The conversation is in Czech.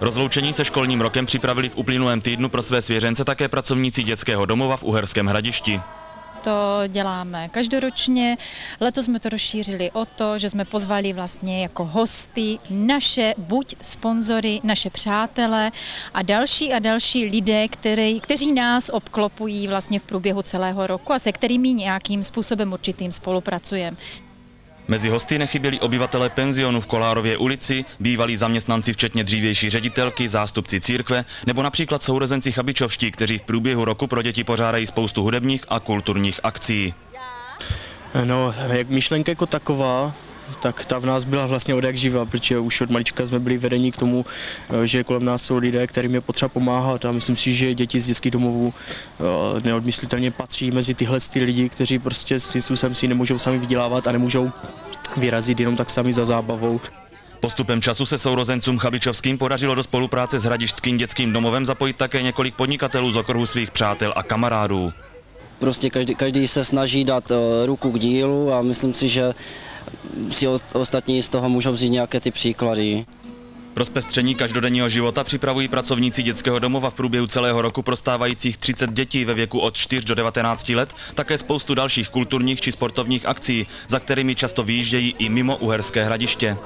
Rozloučení se školním rokem připravili v uplynulém týdnu pro své svěřence také pracovníci dětského domova v Uherském hradišti. To děláme každoročně. Letos jsme to rozšířili o to, že jsme pozvali vlastně jako hosty naše buď sponzory, naše přátele a další a další lidé, který, kteří nás obklopují vlastně v průběhu celého roku a se kterými nějakým způsobem určitým spolupracujeme. Mezi hosty nechyběli obyvatelé penzionu v Kolárově ulici, bývalí zaměstnanci včetně dřívější ředitelky, zástupci církve nebo například sourozenci chabičovští, kteří v průběhu roku pro děti pořádají spoustu hudebních a kulturních akcí. No, jak myšlenka jako taková, tak ta v nás byla vlastně od jak živa, protože už od malička jsme byli vedeni k tomu, že kolem nás jsou lidé, kterým je potřeba pomáhat a myslím si, že děti z dětských domovů eh, neodmyslitelně patří mezi tyhle ty lidi, kteří prostě s si nemůžou sami vydělávat a nemůžou vyrazit jenom tak sami za zábavou. Postupem času se sourozencům Chabičovským podařilo do spolupráce s Hradišťským dětským domovem zapojit také několik podnikatelů z okruhu svých přátel a kamarádů. Prostě každý, každý se snaží dát uh, ruku k dílu a myslím si, že si ostatní z toho můžou vzít nějaké ty příklady. Pro zpestření každodenního života připravují pracovníci dětského domova v průběhu celého roku prostávajících 30 dětí ve věku od 4 do 19 let také spoustu dalších kulturních či sportovních akcí, za kterými často vyjíždějí i mimo Uherské hradiště.